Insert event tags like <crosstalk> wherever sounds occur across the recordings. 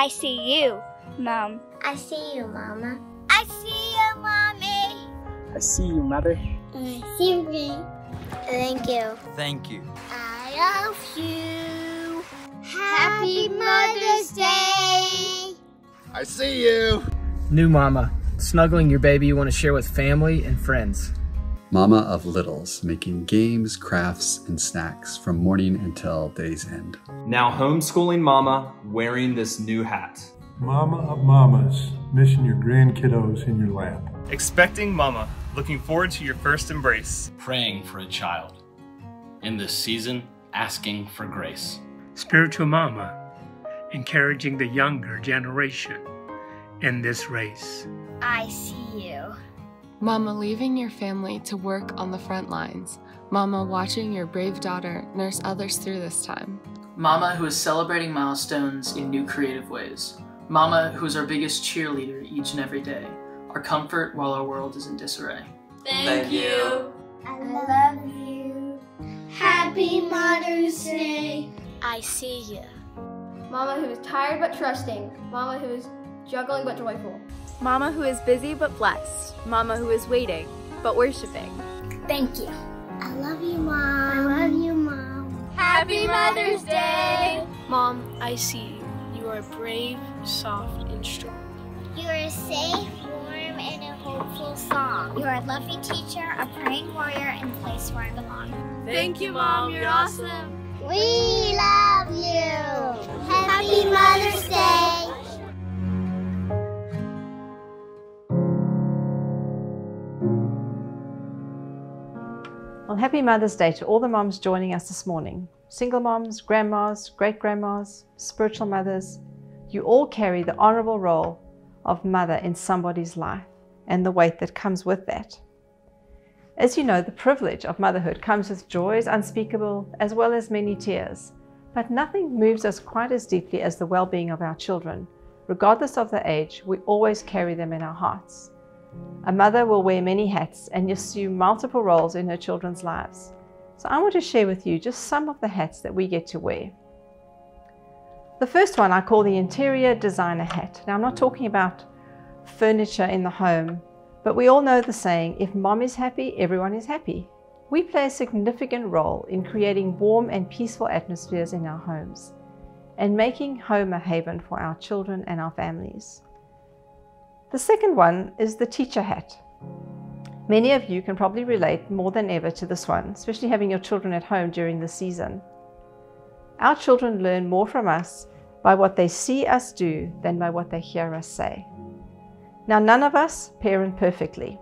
I see you, Mom. I see you, Mama. I see you, Mommy. I see you, Mother. I see you. Thank you. Thank you. I love you. Happy Mother's Day. I see you. New mama, snuggling your baby you want to share with family and friends. Mama of littles, making games, crafts, and snacks from morning until day's end. Now homeschooling mama wearing this new hat. Mama of mamas, missing your grand kiddos in your lap. Expecting mama, looking forward to your first embrace. Praying for a child. In this season, asking for grace. Spiritual mama, encouraging the younger generation in this race. I see you. Mama leaving your family to work on the front lines. Mama watching your brave daughter nurse others through this time. Mama who is celebrating milestones in new creative ways. Mama who is our biggest cheerleader each and every day. Our comfort while our world is in disarray. Thank, Thank you. you. I love you. Happy Mother's Day. I see you. Mama who is tired but trusting. Mama who is juggling but joyful. Mama who is busy but blessed. Mama who is waiting but worshiping. Thank you. I love you, Mom. I love you, Mom. Happy Mother's Day. Mom, I see you. You are brave, soft, and strong. You are safe, warm, and a hopeful song. You are a loving teacher, a praying warrior, and a place where I belong. Thank you, Mom. You're awesome. We love you. Happy Mother's Day. Happy Mother's Day to all the moms joining us this morning. Single moms, grandmas, great grandmas, spiritual mothers, you all carry the honorable role of mother in somebody's life and the weight that comes with that. As you know, the privilege of motherhood comes with joys unspeakable as well as many tears. But nothing moves us quite as deeply as the well being of our children. Regardless of their age, we always carry them in our hearts. A mother will wear many hats and assume multiple roles in her children's lives. So I want to share with you just some of the hats that we get to wear. The first one I call the interior designer hat. Now I'm not talking about furniture in the home, but we all know the saying, if mom is happy, everyone is happy. We play a significant role in creating warm and peaceful atmospheres in our homes and making home a haven for our children and our families. The second one is the teacher hat. Many of you can probably relate more than ever to this one, especially having your children at home during the season. Our children learn more from us by what they see us do than by what they hear us say. Now, none of us parent perfectly,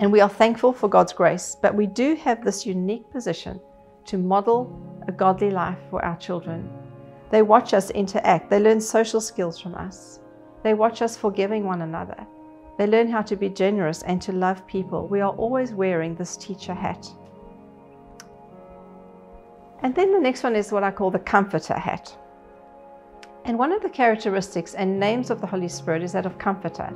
and we are thankful for God's grace, but we do have this unique position to model a godly life for our children. They watch us interact, they learn social skills from us. They watch us forgiving one another. They learn how to be generous and to love people. We are always wearing this teacher hat. And then the next one is what I call the comforter hat. And one of the characteristics and names of the Holy Spirit is that of comforter.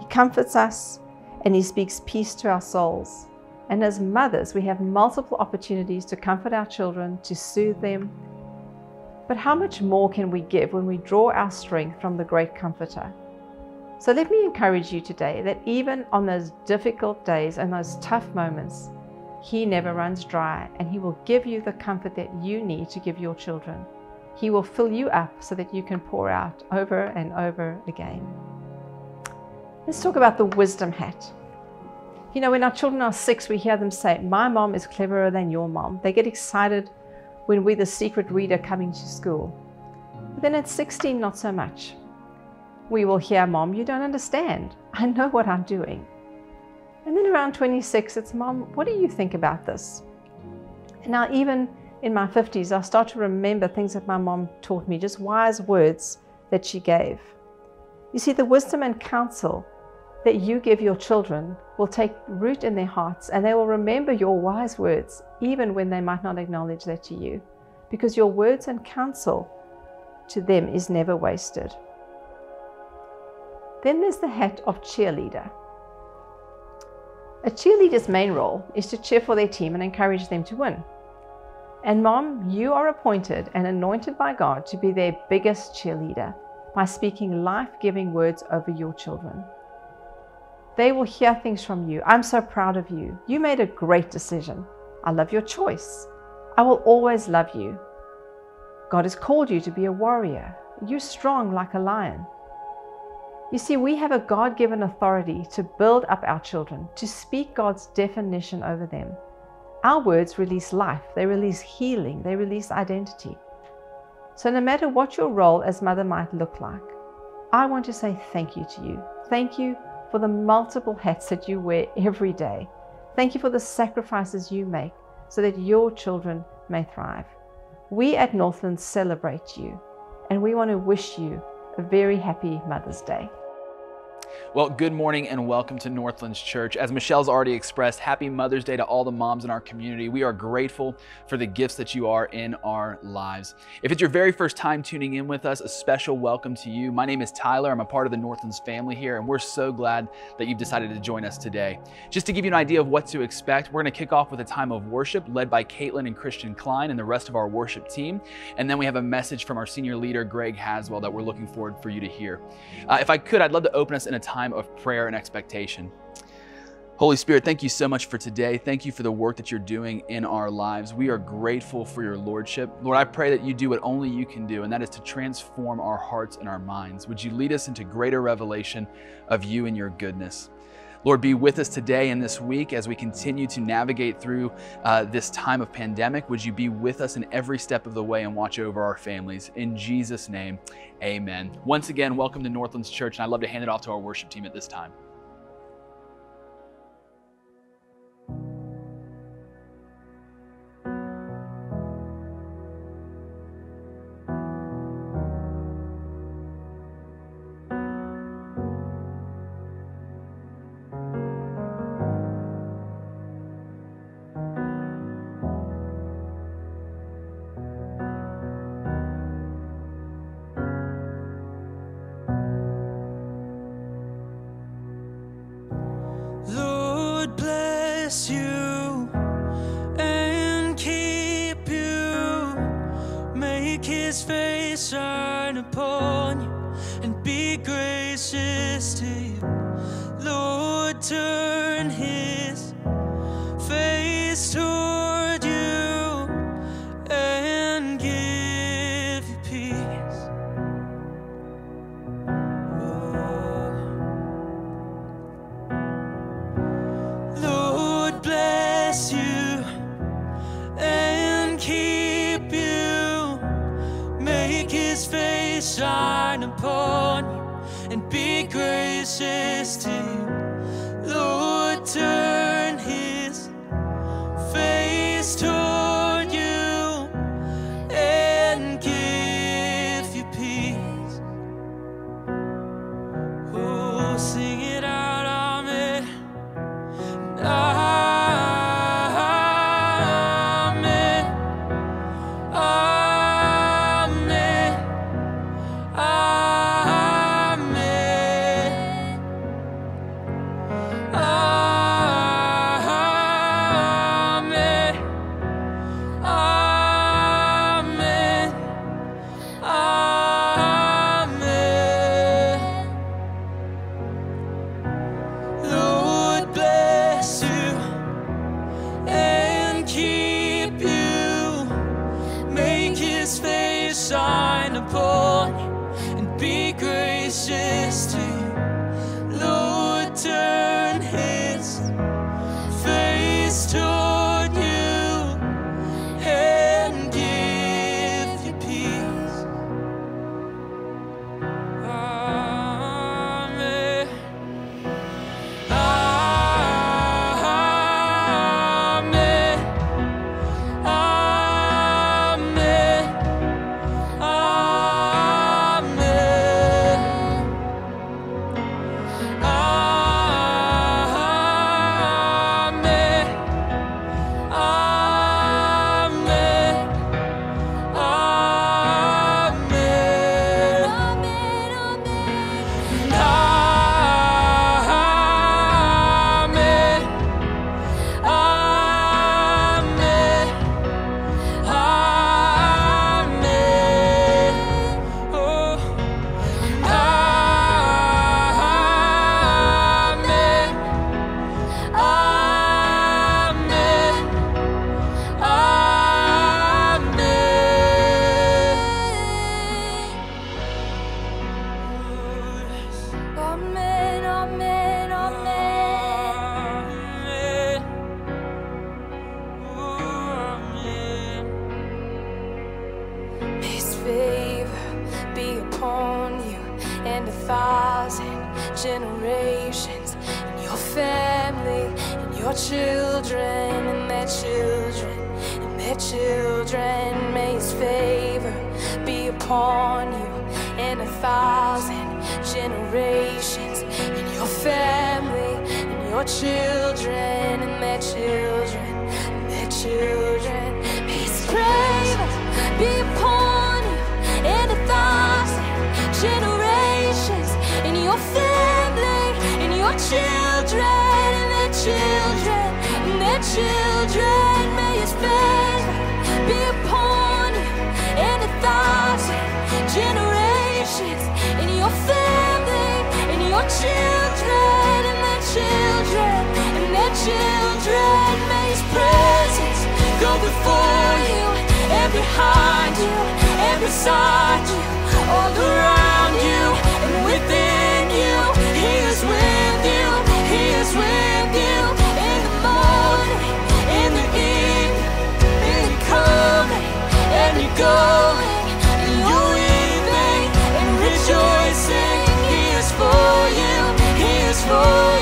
He comforts us and he speaks peace to our souls. And as mothers, we have multiple opportunities to comfort our children, to soothe them, but how much more can we give when we draw our strength from the great comforter? So let me encourage you today that even on those difficult days and those tough moments, He never runs dry and He will give you the comfort that you need to give your children. He will fill you up so that you can pour out over and over again. Let's talk about the wisdom hat. You know, when our children are six, we hear them say, My mom is cleverer than your mom. They get excited when we're the secret reader coming to school. But then at 16, not so much. We will hear, Mom, you don't understand. I know what I'm doing. And then around 26, it's, Mom, what do you think about this? And now, even in my 50s, I start to remember things that my mom taught me, just wise words that she gave. You see, the wisdom and counsel that you give your children will take root in their hearts and they will remember your wise words, even when they might not acknowledge that to you, because your words and counsel to them is never wasted. Then there's the hat of cheerleader. A cheerleader's main role is to cheer for their team and encourage them to win. And mom, you are appointed and anointed by God to be their biggest cheerleader by speaking life giving words over your children. They will hear things from you. I'm so proud of you. You made a great decision. I love your choice. I will always love you. God has called you to be a warrior. You're strong like a lion. You see, we have a God given authority to build up our children, to speak God's definition over them. Our words release life, they release healing, they release identity. So, no matter what your role as mother might look like, I want to say thank you to you. Thank you for the multiple hats that you wear every day. Thank you for the sacrifices you make so that your children may thrive. We at Northland celebrate you and we want to wish you a very happy Mother's Day. Well, good morning and welcome to Northlands Church. As Michelle's already expressed, happy Mother's Day to all the moms in our community. We are grateful for the gifts that you are in our lives. If it's your very first time tuning in with us, a special welcome to you. My name is Tyler. I'm a part of the Northlands family here, and we're so glad that you've decided to join us today. Just to give you an idea of what to expect, we're going to kick off with a time of worship led by Caitlin and Christian Klein and the rest of our worship team. And then we have a message from our senior leader, Greg Haswell, that we're looking forward for you to hear. Uh, if I could, I'd love to open us in a time of prayer and expectation. Holy Spirit, thank you so much for today. Thank you for the work that you're doing in our lives. We are grateful for your Lordship. Lord, I pray that you do what only you can do, and that is to transform our hearts and our minds. Would you lead us into greater revelation of you and your goodness? Lord, be with us today and this week as we continue to navigate through uh, this time of pandemic. Would you be with us in every step of the way and watch over our families? In Jesus' name, amen. Once again, welcome to Northlands Church, and I'd love to hand it off to our worship team at this time. Children, and their children, and their children. May His favor be upon you, and a thousand generations, in your family, in your children, and their children, and their children. May His favor be upon you, and a thousand generations, and your family, and your children, children. May His presence go before you, and behind you, and beside you, all around you, and within you. He is with you, He is with you in the morning, in the evening, in the coming, and you're going, and you're and rejoicing. He is for you, He is for you,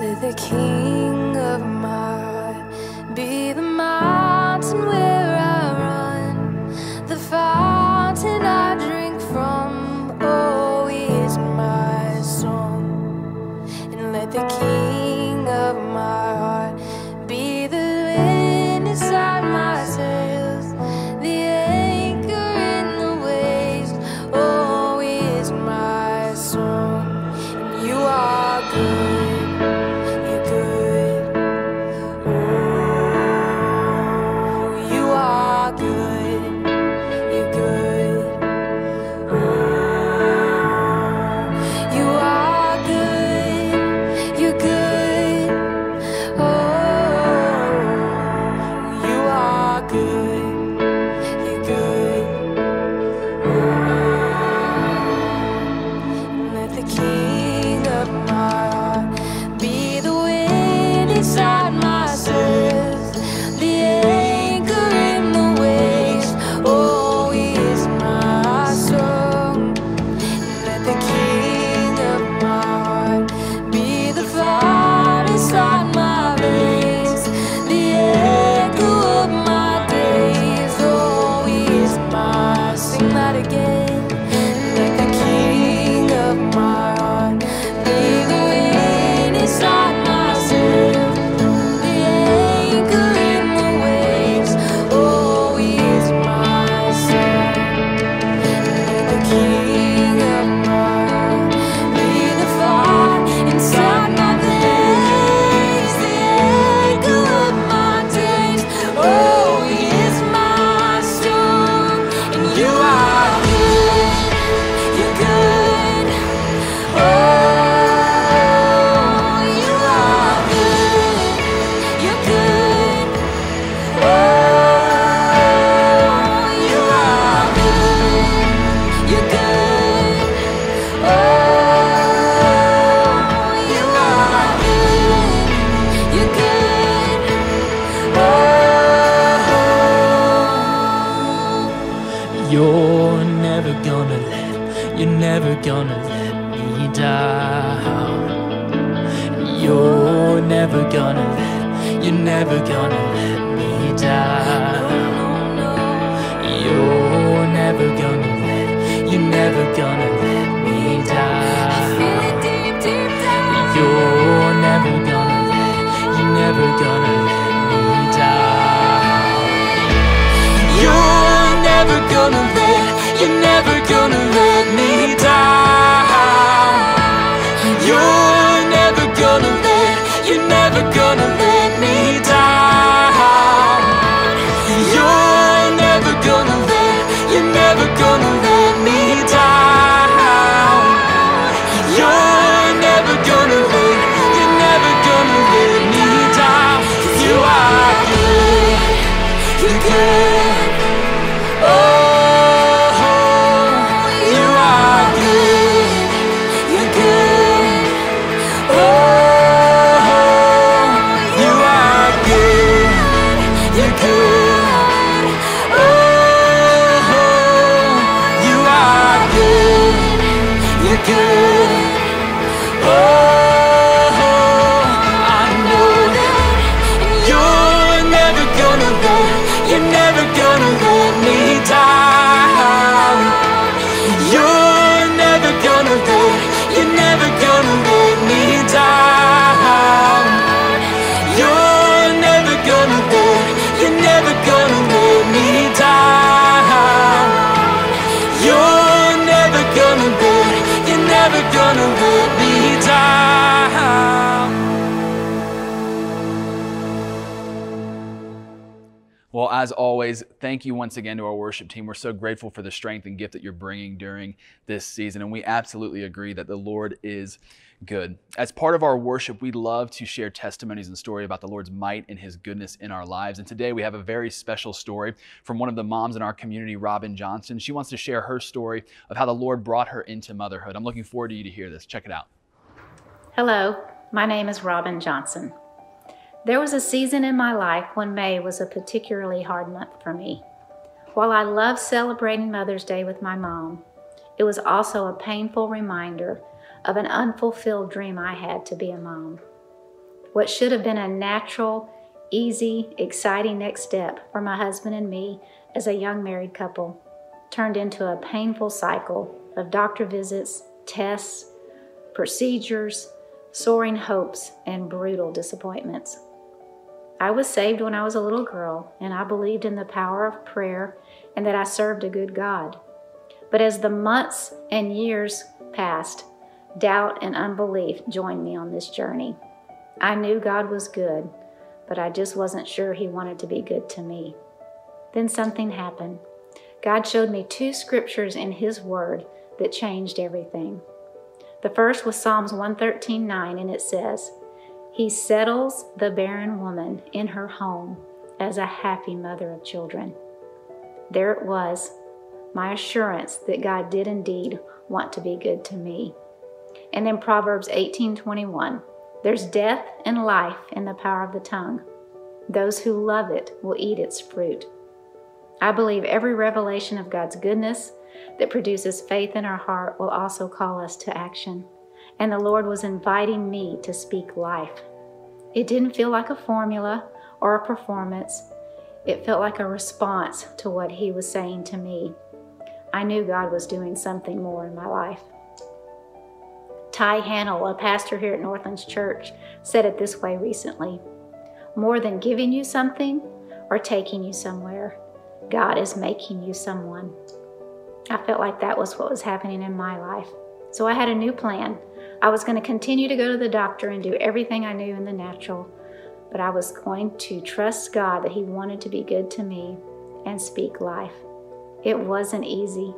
Let the king of my being as always, thank you once again to our worship team. We're so grateful for the strength and gift that you're bringing during this season, and we absolutely agree that the Lord is good. As part of our worship, we love to share testimonies and story about the Lord's might and His goodness in our lives. And today we have a very special story from one of the moms in our community, Robin Johnson. She wants to share her story of how the Lord brought her into motherhood. I'm looking forward to you to hear this. Check it out. Hello, my name is Robin Johnson. There was a season in my life when May was a particularly hard month for me. While I love celebrating Mother's Day with my mom, it was also a painful reminder of an unfulfilled dream I had to be a mom. What should have been a natural, easy, exciting next step for my husband and me as a young married couple turned into a painful cycle of doctor visits, tests, procedures, soaring hopes, and brutal disappointments. I was saved when I was a little girl, and I believed in the power of prayer and that I served a good God. But as the months and years passed, doubt and unbelief joined me on this journey. I knew God was good, but I just wasn't sure He wanted to be good to me. Then something happened. God showed me two scriptures in His Word that changed everything. The first was Psalms 113 9, and it says, He settles the barren woman in her home as a happy mother of children. There it was, my assurance that God did indeed want to be good to me. And in Proverbs 18:21, there's death and life in the power of the tongue. Those who love it will eat its fruit. I believe every revelation of God's goodness that produces faith in our heart will also call us to action. And the Lord was inviting me to speak life. It didn't feel like a formula or a performance. It felt like a response to what He was saying to me. I knew God was doing something more in my life. Ty Hannell, a pastor here at Northlands Church, said it this way recently More than giving you something or taking you somewhere, God is making you someone. I felt like that was what was happening in my life. So I had a new plan. I was going to continue to go to the doctor and do everything I knew in the natural, but I was going to trust God that He wanted to be good to me and speak life. It wasn't easy.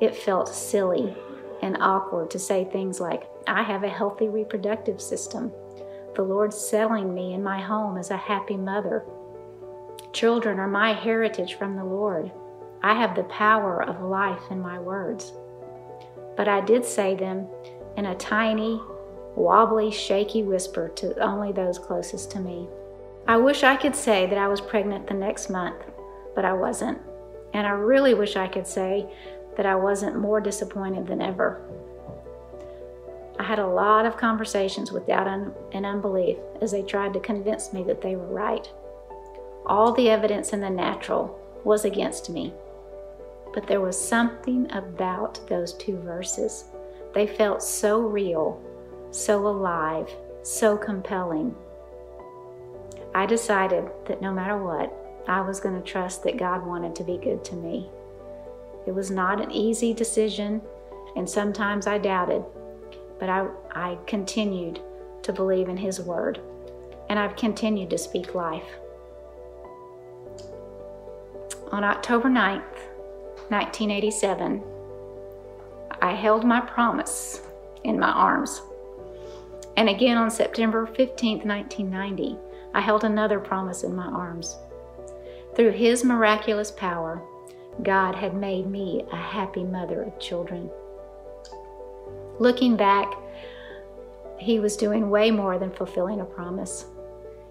It felt silly and awkward to say things like, I have a healthy reproductive system. The Lord's settling me in my home as a happy mother. Children are my heritage from the Lord. I have the power of life in my words. But I did say them in a tiny, wobbly, shaky whisper to only those closest to me. I wish I could say that I was pregnant the next month, but I wasn't. And I really wish I could say that I wasn't more disappointed than ever. I had a lot of conversations with doubt and unbelief as they tried to convince me that they were right. All the evidence in the natural was against me. But there was something about those two verses. They felt so real, so alive, so compelling. I decided that no matter what, I was going to trust that God wanted to be good to me. It was not an easy decision, and sometimes I doubted, but I, I continued to believe in His Word, and I've continued to speak life. On October 9th, 1987, I held my promise in my arms. And again on September 15th, 1990, I held another promise in my arms. Through His miraculous power, God had made me a happy mother of children. Looking back, He was doing way more than fulfilling a promise.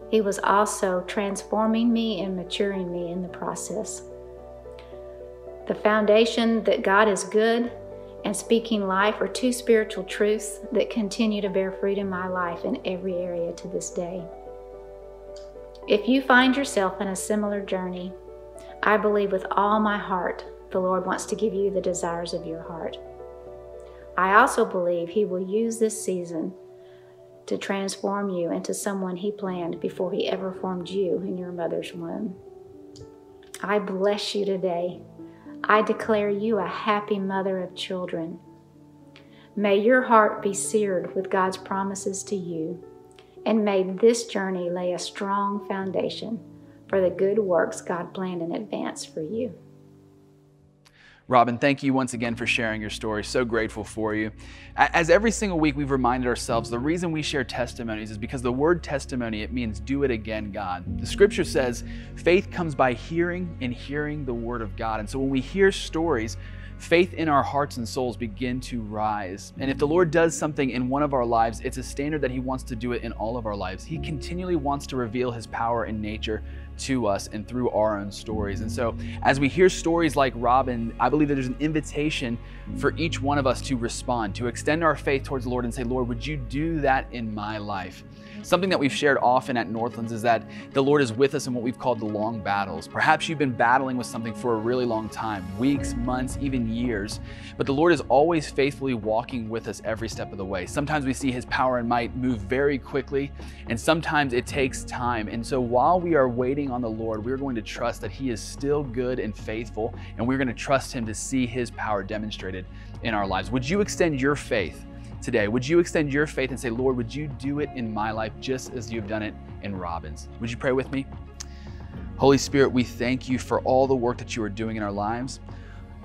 He was also transforming me and maturing me in the process. The foundation that God is good and speaking life are two spiritual truths that continue to bear fruit in my life in every area to this day. If you find yourself in a similar journey, I believe with all my heart the Lord wants to give you the desires of your heart. I also believe He will use this season to transform you into someone He planned before He ever formed you in your mother's womb. I bless you today. I declare you a happy mother of children. May your heart be seared with God's promises to you, and may this journey lay a strong foundation for the good works God planned in advance for you. Robin, thank you once again for sharing your story. So grateful for you. As every single week we've reminded ourselves, the reason we share testimonies is because the word testimony, it means do it again, God. The scripture says faith comes by hearing and hearing the word of God. And so when we hear stories, faith in our hearts and souls begin to rise. And if the Lord does something in one of our lives, it's a standard that He wants to do it in all of our lives. He continually wants to reveal His power and nature to us and through our own stories. And so, as we hear stories like Robin, I believe that there's an invitation for each one of us to respond, to extend our faith towards the Lord and say, Lord, would you do that in my life? Something that we've shared often at Northlands is that the Lord is with us in what we've called the long battles. Perhaps you've been battling with something for a really long time weeks, months, even years. But the Lord is always faithfully walking with us every step of the way. Sometimes we see His power and might move very quickly, and sometimes it takes time. And so while we are waiting on the Lord, we're going to trust that He is still good and faithful, and we're going to trust Him to see His power demonstrated in our lives. Would you extend your faith? Today, would you extend your faith and say, Lord, would you do it in my life just as you've done it in Robin's? Would you pray with me? Holy Spirit, we thank you for all the work that you are doing in our lives.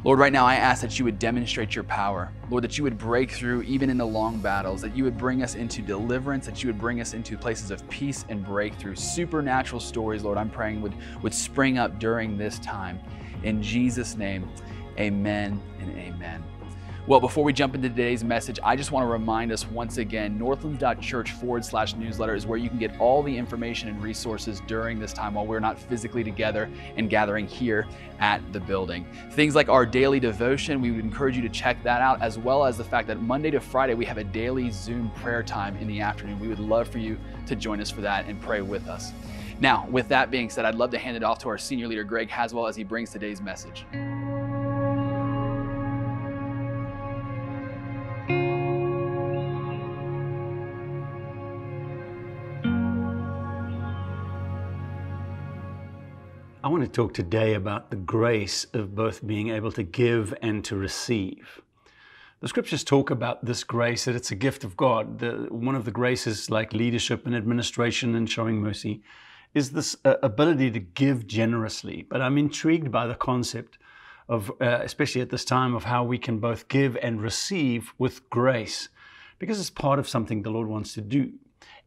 Lord, right now I ask that you would demonstrate your power. Lord, that you would break through even in the long battles, that you would bring us into deliverance, that you would bring us into places of peace and breakthrough. Supernatural stories, Lord, I'm praying would, would spring up during this time. In Jesus' name, amen and amen. Well, before we jump into today's message, I just want to remind us once again northlands.church forward slash newsletter is where you can get all the information and resources during this time while we're not physically together and gathering here at the building. Things like our daily devotion, we would encourage you to check that out, as well as the fact that Monday to Friday we have a daily Zoom prayer time in the afternoon. We would love for you to join us for that and pray with us. Now, with that being said, I'd love to hand it off to our senior leader, Greg Haswell, as he brings today's message. Want to talk today about the grace of both being able to give and to receive. The scriptures talk about this grace, that it's a gift of God. The, one of the graces, like leadership and administration and showing mercy, is this uh, ability to give generously. But I'm intrigued by the concept of, uh, especially at this time, of how we can both give and receive with grace, because it's part of something the Lord wants to do.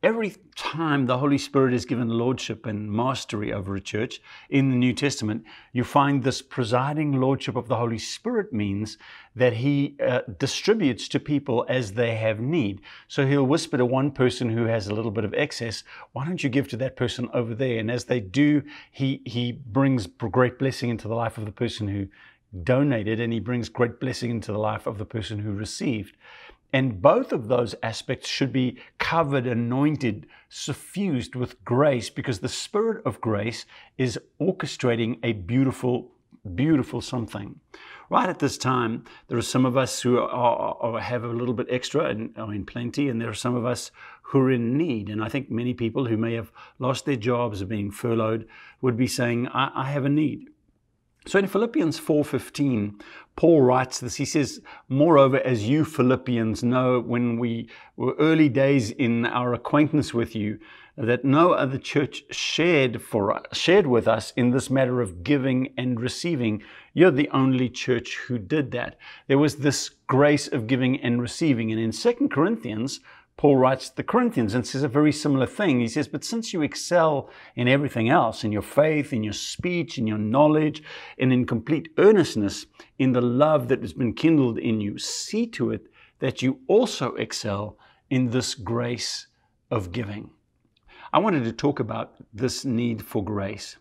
Every time the Holy Spirit is given lordship and mastery over a church in the New Testament, you find this presiding lordship of the Holy Spirit means that He uh, distributes to people as they have need. So He'll whisper to one person who has a little bit of excess, why don't you give to that person over there? And as they do, He, he brings great blessing into the life of the person who donated, and He brings great blessing into the life of the person who received. And both of those aspects should be covered, anointed, suffused with grace because the Spirit of grace is orchestrating a beautiful, beautiful something. Right at this time, there are some of us who are, are, have a little bit extra and are in plenty, and there are some of us who are in need. And I think many people who may have lost their jobs or being furloughed would be saying, I, I have a need. So in Philippians 4:15, Paul writes this. He says, "Moreover, as you Philippians know, when we were early days in our acquaintance with you, that no other church shared for shared with us in this matter of giving and receiving. You're the only church who did that. There was this grace of giving and receiving. And in 2 Corinthians, Paul writes to the Corinthians and says a very similar thing. He says, But since you excel in everything else, in your faith, in your speech, in your knowledge, and in complete earnestness, in the love that has been kindled in you, see to it that you also excel in this grace of giving. I wanted to talk about this need for grace.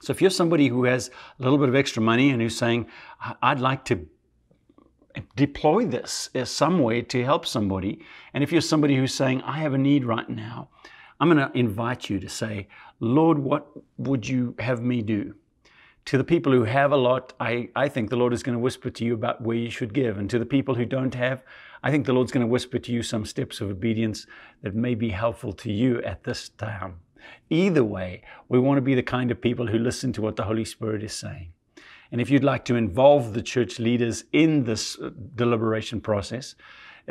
So if you're somebody who has a little bit of extra money and who's saying, I'd like to deploy this as some way to help somebody. And if you're somebody who's saying, I have a need right now, I'm going to invite you to say, Lord, what would you have me do? To the people who have a lot, I, I think the Lord is going to whisper to you about where you should give. And to the people who don't have, I think the Lord's going to whisper to you some steps of obedience that may be helpful to you at this time. Either way, we want to be the kind of people who listen to what the Holy Spirit is saying. And if you'd like to involve the church leaders in this uh, deliberation process,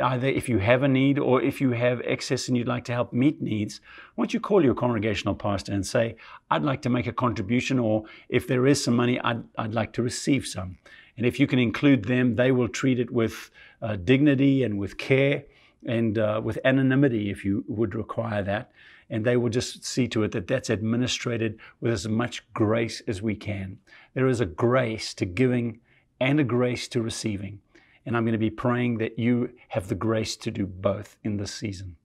either if you have a need or if you have excess and you'd like to help meet needs, why don't you call your congregational pastor and say, I'd like to make a contribution, or if there is some money, I'd, I'd like to receive some. And if you can include them, they will treat it with uh, dignity and with care and uh, with anonymity if you would require that. And they will just see to it that that's administrated with as much grace as we can. There is a grace to giving and a grace to receiving. And I'm going to be praying that you have the grace to do both in this season.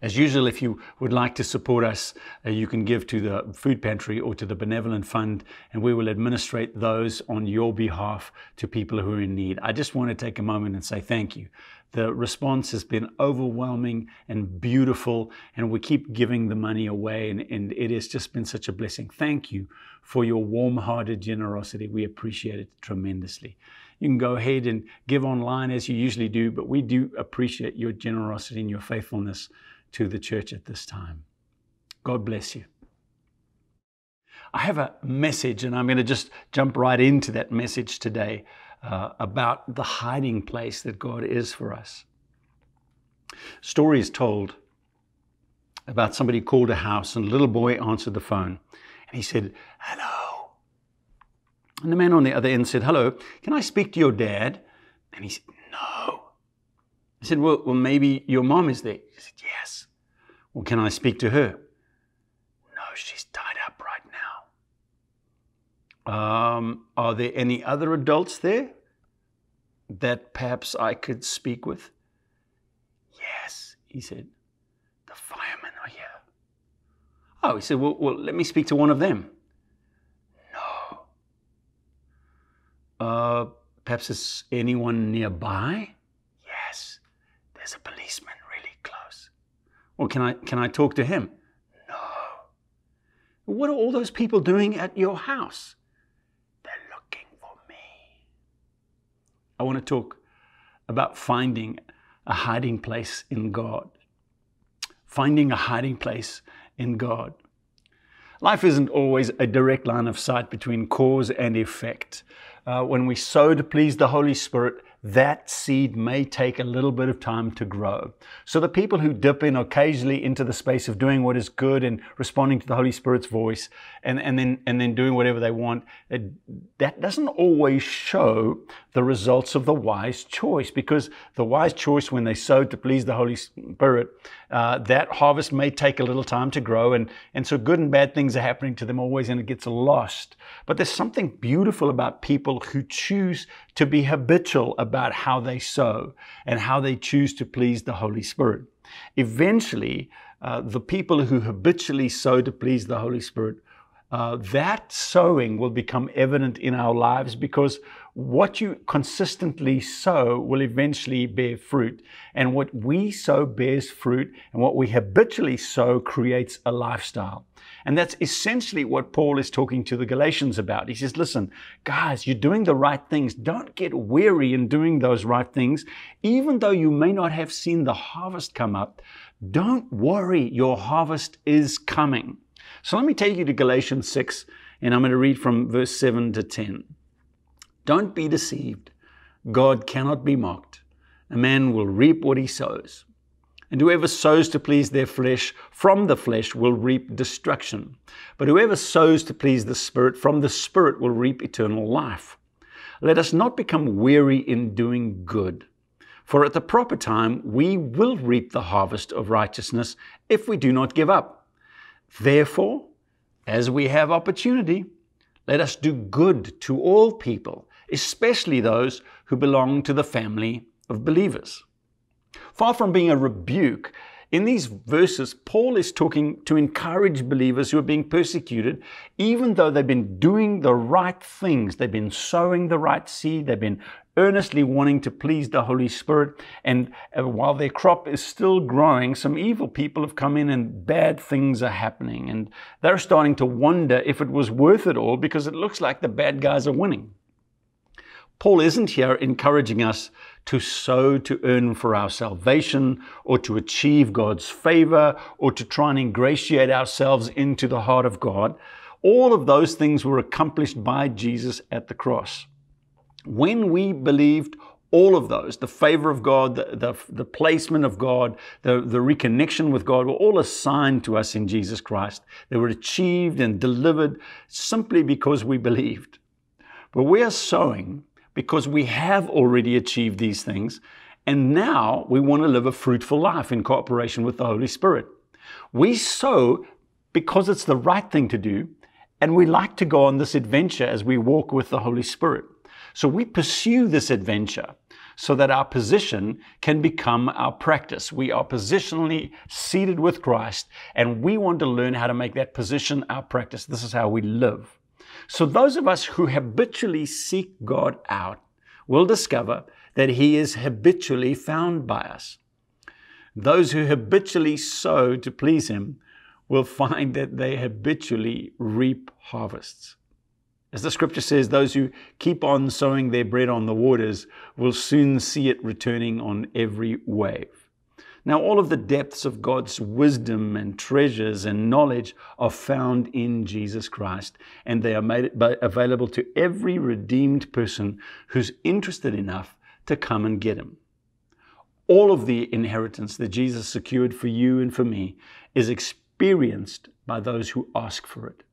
As usual, if you would like to support us, uh, you can give to the food pantry or to the benevolent fund, and we will administrate those on your behalf to people who are in need. I just want to take a moment and say thank you. The response has been overwhelming and beautiful, and we keep giving the money away, and, and it has just been such a blessing. Thank you for your warm hearted generosity. We appreciate it tremendously. You can go ahead and give online as you usually do, but we do appreciate your generosity and your faithfulness to the church at this time. God bless you. I have a message, and I'm going to just jump right into that message today uh, about the hiding place that God is for us. Stories told about somebody called a house, and a little boy answered the phone, and he said, Hello. And the man on the other end said, Hello, can I speak to your dad? And he said, No. I said, Well, well maybe your mom is there. He said, Yes. Well, can I speak to her? No, she's tied up right now. Um, are there any other adults there that perhaps I could speak with? Yes, he said. The firemen are here. Oh, he said, Well, well let me speak to one of them. No. Uh, perhaps it's anyone nearby? There's a policeman really close. Well, can I, can I talk to him? No. What are all those people doing at your house? They're looking for me. I want to talk about finding a hiding place in God. Finding a hiding place in God. Life isn't always a direct line of sight between cause and effect. Uh, when we sow to please the Holy Spirit, that seed may take a little bit of time to grow. So the people who dip in occasionally into the space of doing what is good and responding to the Holy Spirit's voice and, and then and then doing whatever they want, that doesn't always show the results of the wise choice because the wise choice when they sow to please the Holy Spirit, uh, that harvest may take a little time to grow and, and so good and bad things are happening to them always and it gets lost. But there's something beautiful about people who choose to be habitual about how they sow and how they choose to please the Holy Spirit. Eventually, uh, the people who habitually sow to please the Holy Spirit, uh, that sowing will become evident in our lives because what you consistently sow will eventually bear fruit. And what we sow bears fruit, and what we habitually sow creates a lifestyle. And that's essentially what Paul is talking to the Galatians about. He says, Listen, guys, you're doing the right things. Don't get weary in doing those right things. Even though you may not have seen the harvest come up, don't worry, your harvest is coming. So let me take you to Galatians 6, and I'm going to read from verse 7 to 10. Don't be deceived. God cannot be mocked. A man will reap what he sows. And whoever sows to please their flesh from the flesh will reap destruction. But whoever sows to please the Spirit from the Spirit will reap eternal life. Let us not become weary in doing good. For at the proper time we will reap the harvest of righteousness if we do not give up. Therefore, as we have opportunity, let us do good to all people, especially those who belong to the family of believers. Far from being a rebuke, in these verses, Paul is talking to encourage believers who are being persecuted, even though they've been doing the right things. They've been sowing the right seed. They've been earnestly wanting to please the Holy Spirit. And uh, while their crop is still growing, some evil people have come in and bad things are happening. And they're starting to wonder if it was worth it all because it looks like the bad guys are winning. Paul isn't here encouraging us to sow to earn for our salvation or to achieve God's favor or to try and ingratiate ourselves into the heart of God. All of those things were accomplished by Jesus at the cross. When we believed all of those, the favor of God, the, the, the, placement of God, the, the reconnection with God, were all assigned to us in Jesus Christ. They were achieved and delivered simply because we believed. But we are sowing because we have already achieved these things. And now we want to live a fruitful life in cooperation with the Holy Spirit. We sow because it's the right thing to do, and we like to go on this adventure as we walk with the Holy Spirit. So we pursue this adventure so that our position can become our practice. We are positionally seated with Christ, and we want to learn how to make that position our practice. This is how we live. So, those of us who habitually seek God out will discover that He is habitually found by us. Those who habitually sow to please Him will find that they habitually reap harvests. As the scripture says, those who keep on sowing their bread on the waters will soon see it returning on every wave. Now, all of the depths of God's wisdom and treasures and knowledge are found in Jesus Christ, and they are made available to every redeemed person who's interested enough to come and get them. All of the inheritance that Jesus secured for you and for me is experienced by those who ask for it.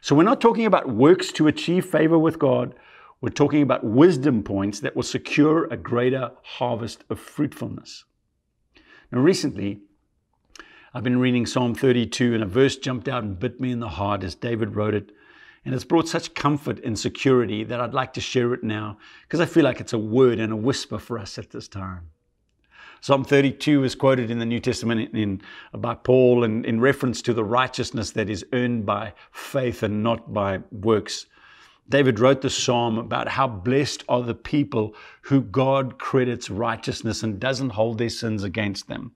So, we're not talking about works to achieve favor with God. We're talking about wisdom points that will secure a greater harvest of fruitfulness. Now, recently, I've been reading Psalm 32, and a verse jumped out and bit me in the heart as David wrote it. And it's brought such comfort and security that I'd like to share it now because I feel like it's a word and a whisper for us at this time. Psalm 32 is quoted in the New Testament in, in, by Paul in, in reference to the righteousness that is earned by faith and not by works. David wrote the psalm about how blessed are the people who God credits righteousness and doesn't hold their sins against them.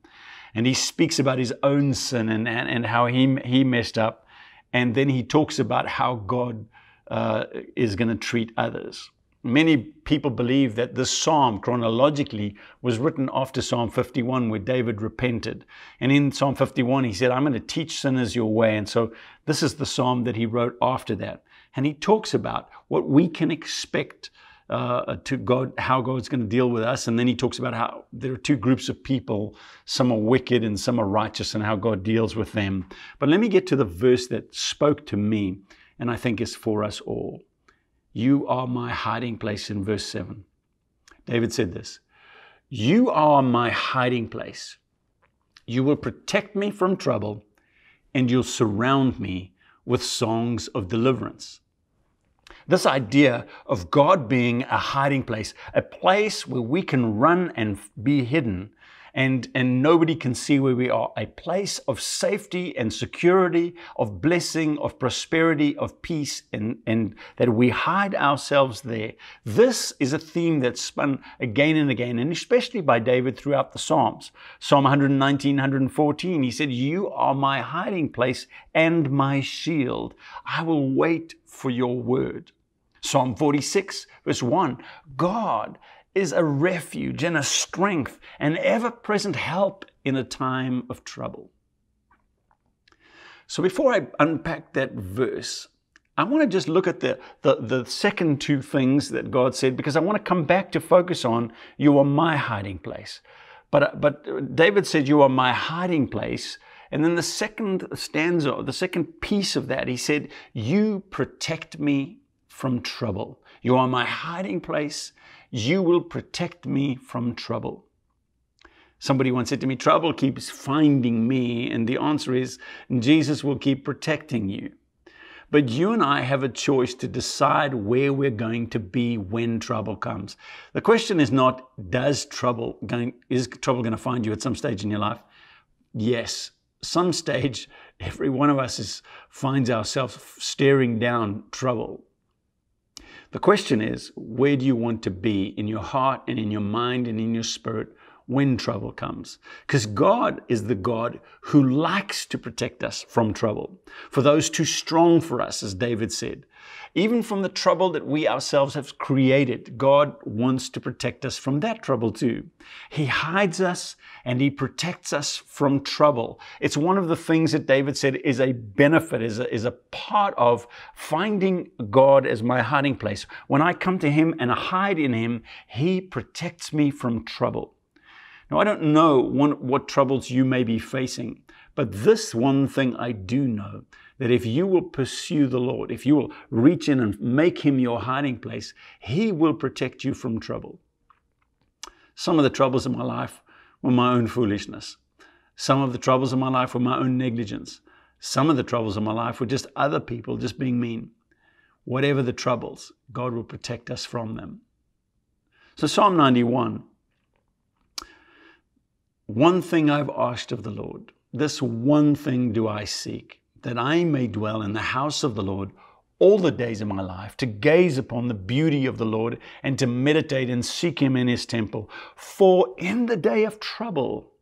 And he speaks about his own sin and, and, and how he, he messed up. And then he talks about how God uh, is going to treat others. Many people believe that this psalm chronologically was written after Psalm 51, where David repented. And in Psalm 51, he said, I'm going to teach sinners your way. And so this is the psalm that he wrote after that. And he talks about what we can expect uh, to God, how God's going to deal with us. And then he talks about how there are two groups of people some are wicked and some are righteous, and how God deals with them. But let me get to the verse that spoke to me, and I think is for us all. You are my hiding place in verse 7. David said this You are my hiding place. You will protect me from trouble, and you'll surround me with songs of deliverance. This idea of God being a hiding place, a place where we can run and be hidden and, and nobody can see where we are, a place of safety and security, of blessing, of prosperity, of peace, and, and that we hide ourselves there. This is a theme that's spun again and again, and especially by David throughout the Psalms. Psalm 119, 114, he said, You are my hiding place and my shield. I will wait for your word. Psalm 46, verse 1 God is a refuge and a strength, an ever present help in a time of trouble. So before I unpack that verse, I want to just look at the, the, the, second two things that God said because I want to come back to focus on you are my hiding place. But, but David said, You are my hiding place. And then the second stanza, the second piece of that, he said, You protect me from trouble. You are my hiding place. You will protect me from trouble. Somebody once said to me, Trouble keeps finding me. And the answer is, Jesus will keep protecting you. But you and I have a choice to decide where we're going to be when trouble comes. The question is not, does trouble going, is trouble going to find you at some stage in your life? Yes. Some stage, every one of us is, finds ourselves staring down trouble. The question is, where do you want to be in your heart and in your mind and in your spirit when trouble comes? Because God is the God who likes to protect us from trouble. For those too strong for us, as David said, even from the trouble that we ourselves have created, God wants to protect us from that trouble too. He hides us and He protects us from trouble. It's one of the things that David said is a benefit, is a, is a part of finding God as my hiding place. When I come to Him and I hide in Him, He protects me from trouble. Now, I don't know what troubles you may be facing, but this one thing I do know that if you will pursue the Lord, if you will reach in and make Him your hiding place, He will protect you from trouble. Some of the troubles in my life were my own foolishness. Some of the troubles in my life were my own negligence. Some of the troubles in my life were just other people just being mean. Whatever the troubles, God will protect us from them. So, Psalm 91 One thing I've asked of the Lord, this one thing do I seek that I may dwell in the house of the Lord all the days of my life, to gaze upon the beauty of the Lord and to meditate and seek Him in His temple. For in the day of trouble,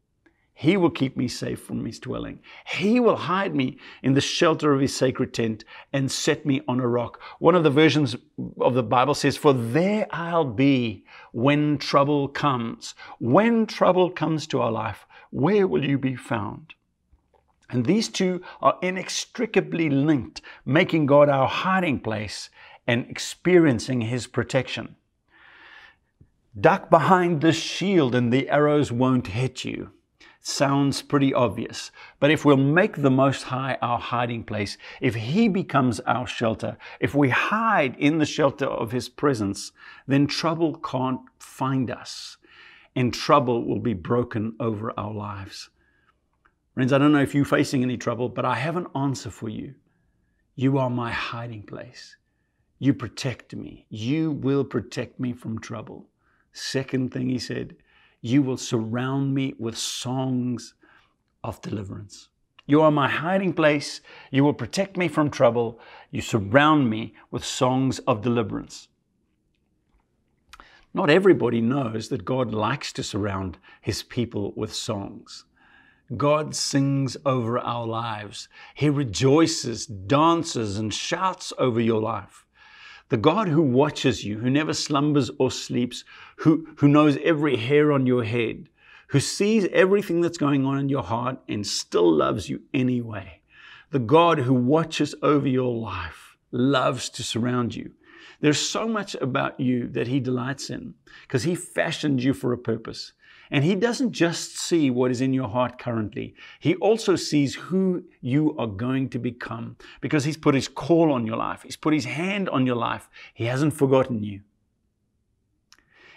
He will keep me safe from His dwelling. He will hide me in the shelter of His sacred tent and set me on a rock. One of the versions of the Bible says, For there I'll be when trouble comes. When trouble comes to our life, where will you be found? And these two are inextricably linked, making God our hiding place and experiencing His protection. Duck behind this shield and the arrows won't hit you. Sounds pretty obvious, but if we'll make the Most High our hiding place, if He becomes our shelter, if we hide in the shelter of His presence, then trouble can't find us, and trouble will be broken over our lives. Friends, I don't know if you're facing any trouble, but I have an answer for you. You are my hiding place. You protect me. You will protect me from trouble. Second thing he said, you will surround me with songs of deliverance. You are my hiding place. You will protect me from trouble. You surround me with songs of deliverance. Not everybody knows that God likes to surround his people with songs. God sings over our lives. He rejoices, dances, and shouts over your life. The God who watches you, who never slumbers or sleeps, who, who knows every hair on your head, who sees everything that's going on in your heart and still loves you anyway. The God who watches over your life loves to surround you. There's so much about you that He delights in because He fashioned you for a purpose. And He doesn't just see what is in your heart currently, He also sees who you are going to become because He's put His call on your life, He's put His hand on your life. He hasn't forgotten you.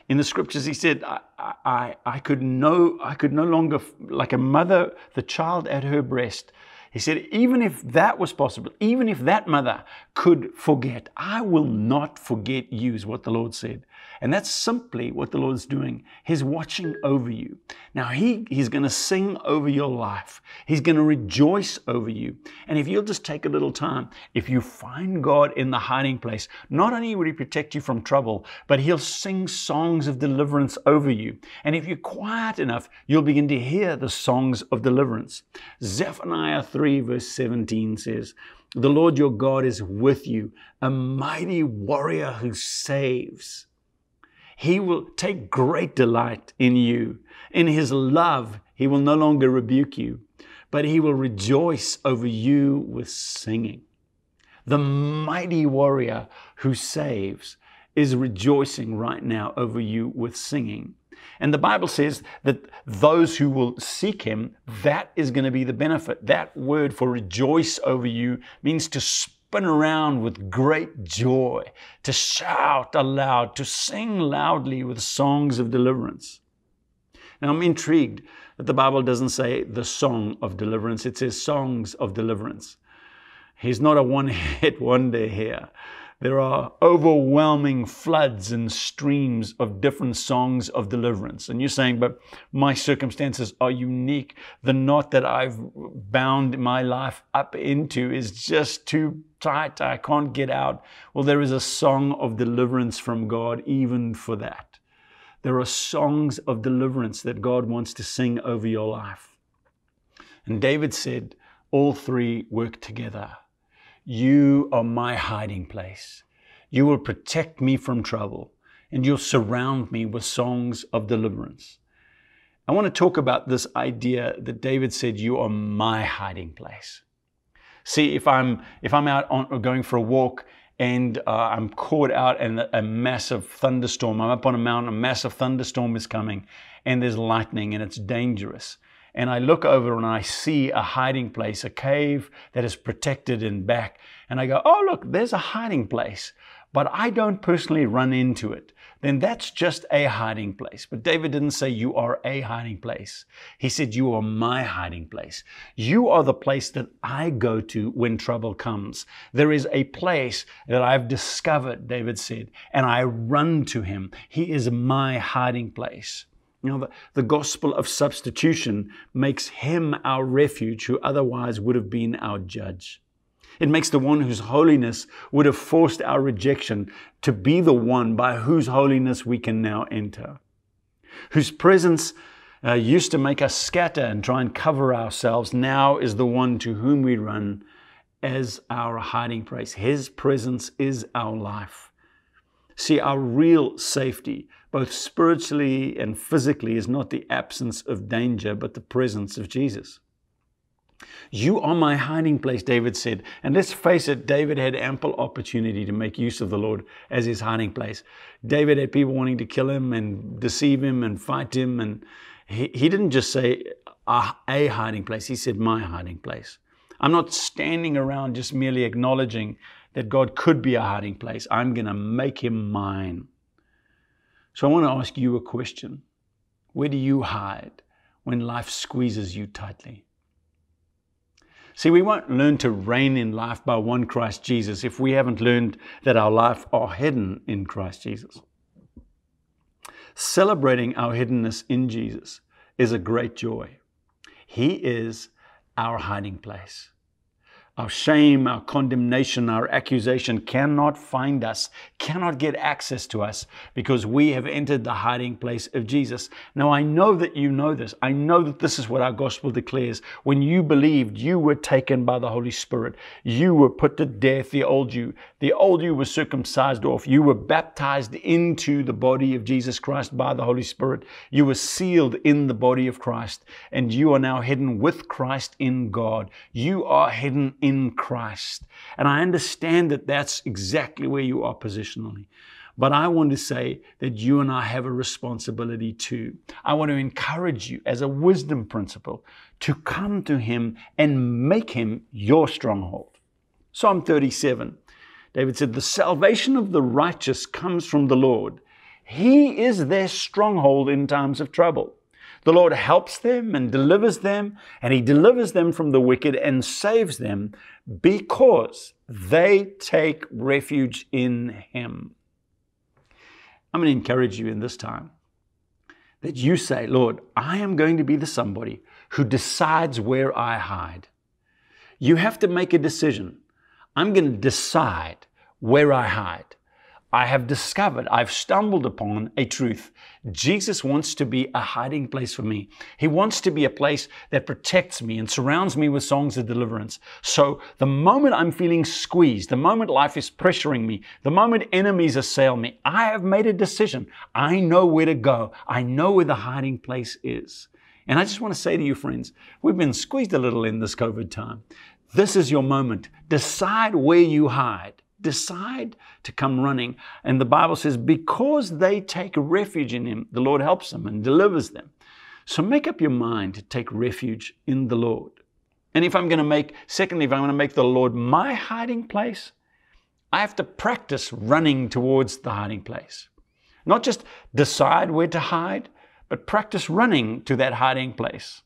In the scriptures, he said, I, I, I, could no, I could no longer, like a mother, the child at her breast, he said, even if that was possible, even if that mother could forget, I will not forget you, is what the Lord said. And that's simply what the Lord's doing. He's watching over you. Now, he, He's going to sing over your life, He's going to rejoice over you. And if you'll just take a little time, if you find God in the hiding place, not only will He protect you from trouble, but He'll sing songs of deliverance over you. And if you're quiet enough, you'll begin to hear the songs of deliverance. Zephaniah 3, verse 17 says, The Lord your God is with you, a mighty warrior who saves. He will take great delight in you. In His love, He will no longer rebuke you, but He will rejoice over you with singing. The mighty warrior who saves is rejoicing right now over you with singing. And the Bible says that those who will seek Him, that is going to be the benefit. That word for rejoice over you means to spin around with great joy, to shout aloud, to sing loudly with songs of deliverance. Now, I'm intrigued that the Bible doesn't say the song of deliverance, it says songs of deliverance. He's not a one hit <laughs> wonder here. There are overwhelming floods and streams of different songs of deliverance. And you're saying, but my circumstances are unique. The knot that I've bound my life up into is just too tight. I can't get out. Well, there is a song of deliverance from God, even for that. There are songs of deliverance that God wants to sing over your life. And David said, all three work together. You are my hiding place. You will protect me from trouble, and you'll surround me with songs of deliverance. I want to talk about this idea that David said, You are my hiding place. See, if I'm, if I'm out on, going for a walk and uh, I'm caught out in a massive thunderstorm, I'm up on a mountain, a massive thunderstorm is coming, and there's lightning and it's dangerous and I look over and I see a hiding place, a cave that is protected in back. And I go, oh, look, there's a hiding place. But I don't personally run into it. Then that's just a hiding place. But David didn't say you are a hiding place. He said you are my hiding place. You are the place that I go to when trouble comes. There is a place that I've discovered, David said, and I run to him. He is my hiding place. You know, the, the gospel of substitution makes him our refuge who otherwise would have been our judge. It makes the one whose holiness would have forced our rejection to be the one by whose holiness we can now enter. Whose presence uh, used to make us scatter and try and cover ourselves, now is the one to whom we run as our hiding place. His presence is our life. See, our real safety, both spiritually and physically, is not the absence of danger, but the presence of Jesus. You are my hiding place, David said. And let's face it, David had ample opportunity to make use of the Lord as his hiding place. David had people wanting to kill him and deceive him and fight him. And he, he didn't just say a, a hiding place, he said my hiding place. I'm not standing around just merely acknowledging that God could be a hiding place. I'm going to make him mine. So I want to ask you a question. Where do you hide when life squeezes you tightly? See, we won't learn to reign in life by one Christ Jesus if we haven't learned that our life are hidden in Christ Jesus. Celebrating our hiddenness in Jesus is a great joy. He is our hiding place. Our shame, our condemnation, our accusation cannot find us, cannot get access to us because we have entered the hiding place of Jesus. Now, I know that you know this. I know that this is what our gospel declares. When you believed, you were taken by the Holy Spirit. You were put to death, the old you. The old you was circumcised off. You were baptized into the body of Jesus Christ by the Holy Spirit. You were sealed in the body of Christ, and you are now hidden with Christ in God. You are hidden in Christ. And I understand that that's exactly where you are positionally. But I want to say that you and I have a responsibility too. I want to encourage you as a wisdom principle to come to Him and make Him your stronghold. Psalm 37, David said, The salvation of the righteous comes from the Lord. He is their stronghold in times of trouble. The Lord helps them and delivers them, and He delivers them from the wicked and saves them because they take refuge in Him. I'm going to encourage you in this time that you say, Lord, I am going to be the somebody who decides where I hide. You have to make a decision. I'm going to decide where I hide. I have discovered, I've stumbled upon a truth. Jesus wants to be a hiding place for me. He wants to be a place that protects me and surrounds me with songs of deliverance. So the moment I'm feeling squeezed, the moment life is pressuring me, the moment enemies assail me, I have made a decision. I know where to go. I know where the hiding place is. And I just want to say to you, friends, we've been squeezed a little in this COVID time. This is your moment. Decide where you hide decide to come running. And the Bible says, because they take refuge in Him, the Lord helps them and delivers them. So make up your mind to take refuge in the Lord. And if I'm going to make, secondly, if I'm going to make the Lord my hiding place, I have to practice running towards the hiding place. Not just decide where to hide, but practice running to that hiding place.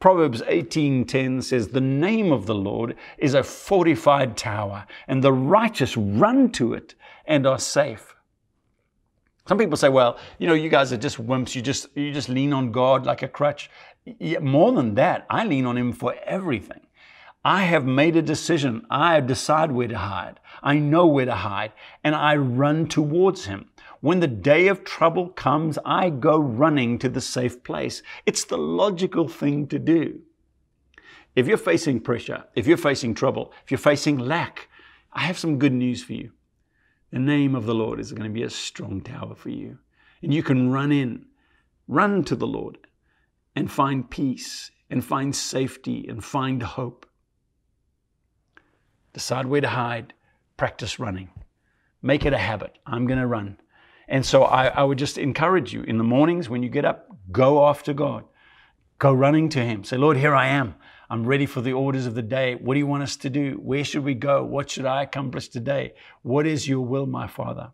Proverbs 18:10 says the name of the Lord is a fortified tower and the righteous run to it and are safe. Some people say, well, you know, you guys are just wimps. You just you just lean on God like a crutch. Yeah, more than that, I lean on him for everything. I have made a decision. I decide where to hide. I know where to hide and I run towards him. When the day of trouble comes, I go running to the safe place. It's the logical thing to do. If you're facing pressure, if you're facing trouble, if you're facing lack, I have some good news for you. The name of the Lord is going to be a strong tower for you. And you can run in, run to the Lord, and find peace, and find safety, and find hope. Decide where to hide, practice running. Make it a habit. I'm going to run. And so I, I, would just encourage you in the mornings when you get up, go after God. Go running to Him. Say, Lord, here I am. I'm ready for the orders of the day. What do you want us to do? Where should we go? What should I accomplish today? What is your will, my Father?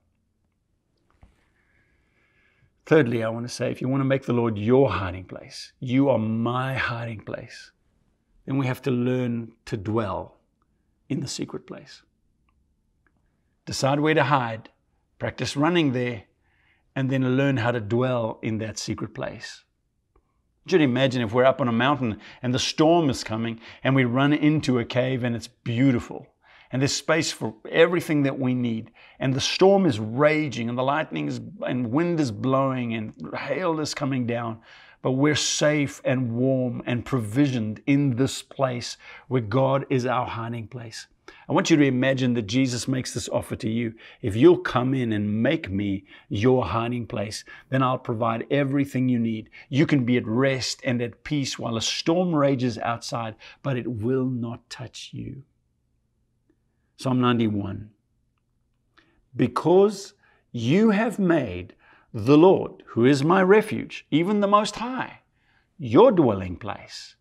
Thirdly, I want to say if you want to make the Lord your hiding place, you are my hiding place, then we have to learn to dwell in the secret place. Decide where to hide practice running there, and then learn how to dwell in that secret place. Just imagine if we're up on a mountain and the storm is coming and we run into a cave and it's beautiful and there's space for everything that we need and the storm is raging and the lightning is, and wind is blowing and hail is coming down but we're safe and warm and provisioned in this place where God is our hiding place. I want you to imagine that Jesus makes this offer to you. If you'll come in and make me your hiding place, then I'll provide everything you need. You can be at rest and at peace while a storm rages outside, but it will not touch you. Psalm 91. Because you have made the Lord, who is my refuge, even the Most High, your dwelling place,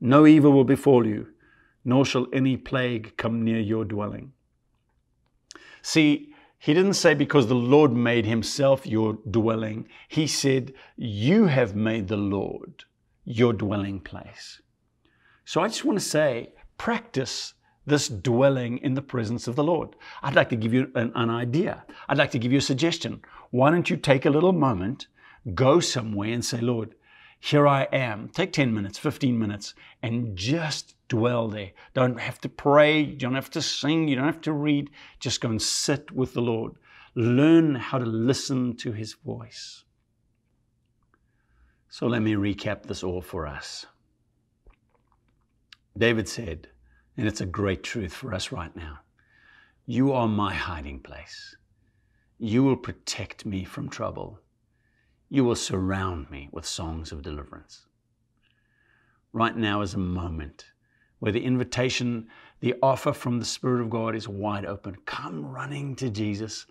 no evil will befall you nor shall any plague come near your dwelling. See, he didn't say because the Lord made himself your dwelling. He said, You have made the Lord your dwelling place. So I just want to say, practice this dwelling in the presence of the Lord. I'd like to give you an, an, idea. I'd like to give you a suggestion. Why don't you take a little moment, go somewhere and say, Lord, here I am. Take 10 minutes, 15 minutes, and just dwell there. Don't have to pray, you don't have to sing, you don't have to read. Just go and sit with the Lord. Learn how to listen to His voice. So let me recap this all for us. David said, and it's a great truth for us right now You are my hiding place. You will protect me from trouble. You will surround me with songs of deliverance. Right now is a moment where the invitation, the offer from the Spirit of God is wide open. Come running to Jesus.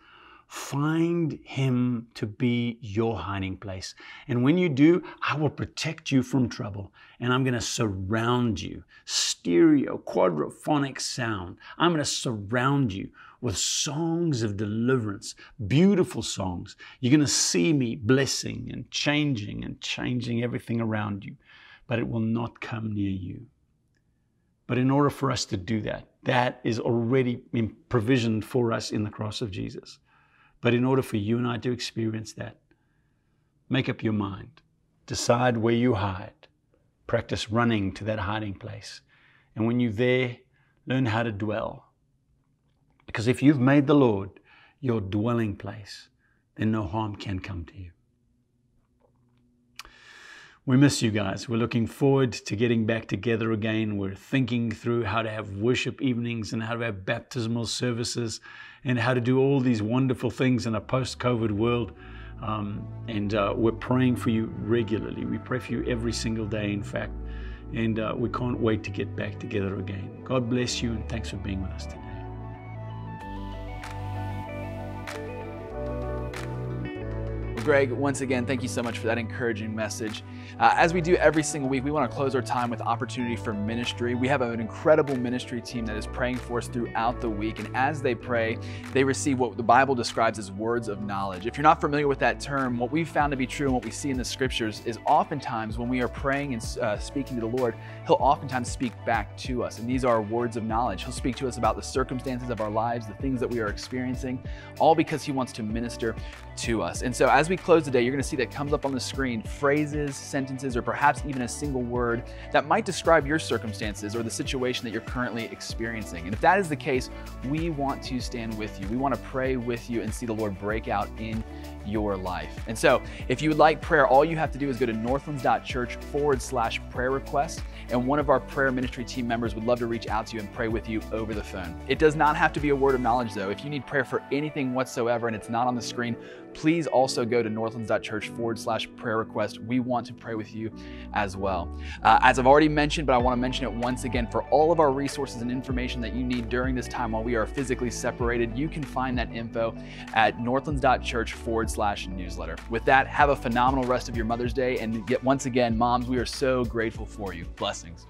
Find him to be your hiding place. And when you do, I will protect you from trouble and I'm going to surround you. Stereo, quadraphonic sound. I'm going to surround you with songs of deliverance, beautiful songs. You're going to see me blessing and changing and changing everything around you, but it will not come near you. But in order for us to do that, that is already provisioned for us in the cross of Jesus. But in order for you and I to experience that, make up your mind. Decide where you hide. Practice running to that hiding place. And when you're there, learn how to dwell. Because if you've made the Lord your dwelling place, then no harm can come to you. We miss you guys. We're looking forward to getting back together again. We're thinking through how to have worship evenings and how to have baptismal services and how to do all these wonderful things in a post COVID world. Um, and uh, we're praying for you regularly. We pray for you every single day, in fact. And uh, we can't wait to get back together again. God bless you and thanks for being with us today. Greg, once again, thank you so much for that encouraging message. Uh, as we do every single week, we want to close our time with opportunity for ministry. We have an incredible ministry team that is praying for us throughout the week. And as they pray, they receive what the Bible describes as words of knowledge. If you're not familiar with that term, what we've found to be true and what we see in the scriptures is oftentimes when we are praying and uh, speaking to the Lord, He'll oftentimes speak back to us. And these are words of knowledge. He'll speak to us about the circumstances of our lives, the things that we are experiencing, all because He wants to minister to us. And so as we close today, you're going to see that comes up on the screen phrases, sentences, or perhaps even a single word that might describe your circumstances or the situation that you're currently experiencing. And if that is the case, we want to stand with you. We want to pray with you and see the Lord break out in your life. And so, if you would like prayer, all you have to do is go to northlands.church forward slash prayer request, and one of our prayer ministry team members would love to reach out to you and pray with you over the phone. It does not have to be a word of knowledge, though. If you need prayer for anything whatsoever and it's not on the screen, please also go to northlands.church forward slash prayer request. We want to pray with you as well. Uh, as I've already mentioned, but I want to mention it once again for all of our resources and information that you need during this time while we are physically separated, you can find that info at northlands.church forward slash newsletter. With that, have a phenomenal rest of your Mother's Day. And yet, once again, moms, we are so grateful for you. Blessings.